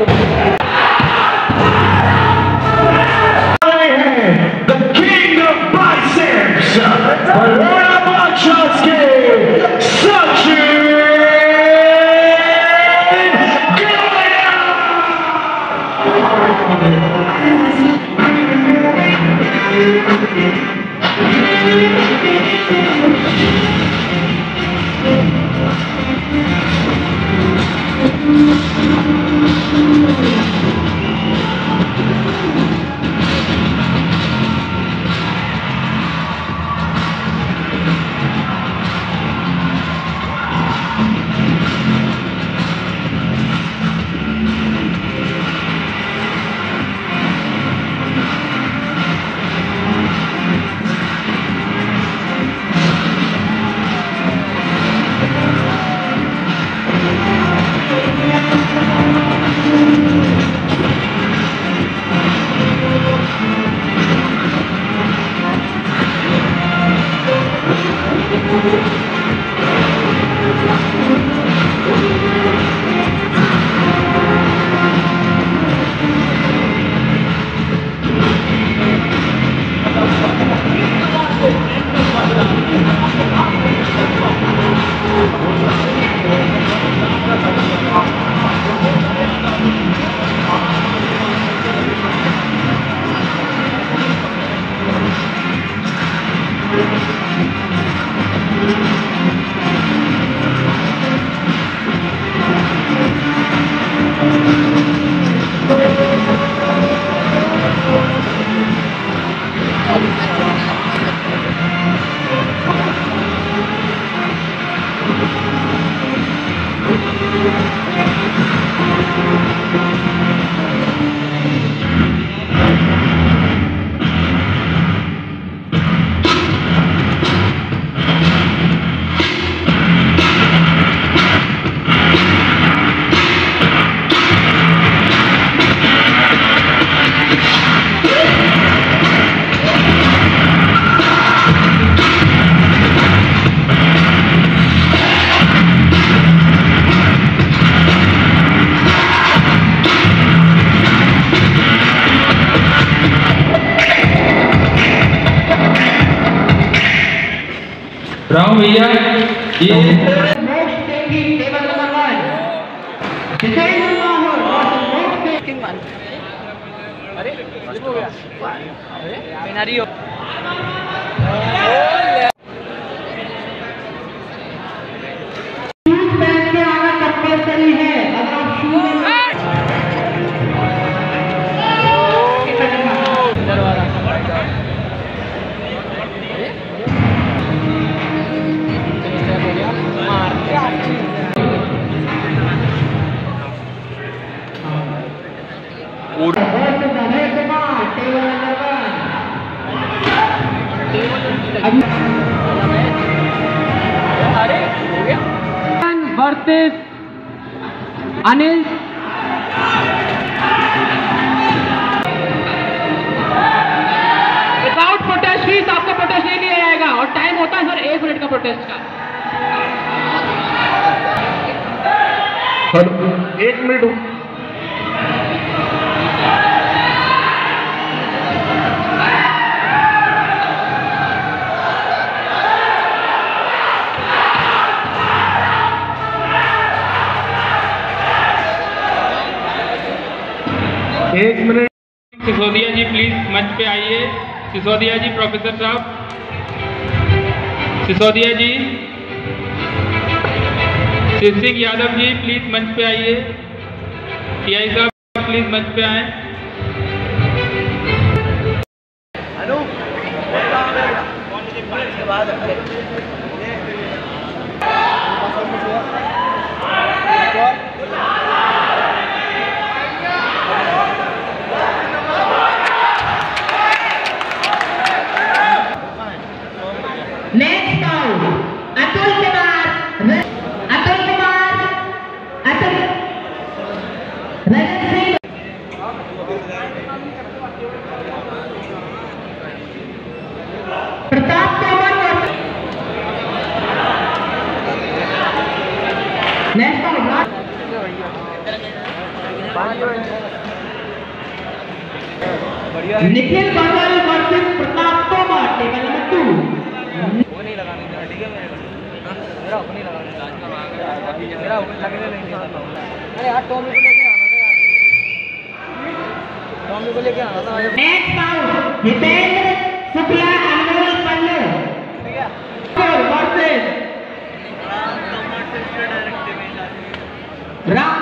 The king of biceps, भैया ये Most taking table versus Anil without protest fees आपका protest नहीं लिया जाएगा। और टाइम होता है सर, एक मिनट का प्रोटेस्ट का। हेलो एक मिनट सिसोदिया जी प्लीज़ मंच पे आइए। सिसोदिया जी प्रोफेसर साहब। सिसोदिया जी। शिव सिंह यादव जी प्लीज़ मंच पे आइए। टीआई साहब प्लीज़ मंच पे आए। Nikhil Badal versus Pratap Tomar table number 2 वो नहीं लगाने दिया ठीक है मैं मेरा अपनी लगा दे आज का मांग है मेरा लगने नहीं दिया अरे यार टॉमी को लेके आना था यार टॉमी को लेके आना था नेक्स्ट राउंड हितेंद्र शुक्ला अनमोल पल्ले. ठीक है versus Pratap Tomar table direct में जाते हैं राम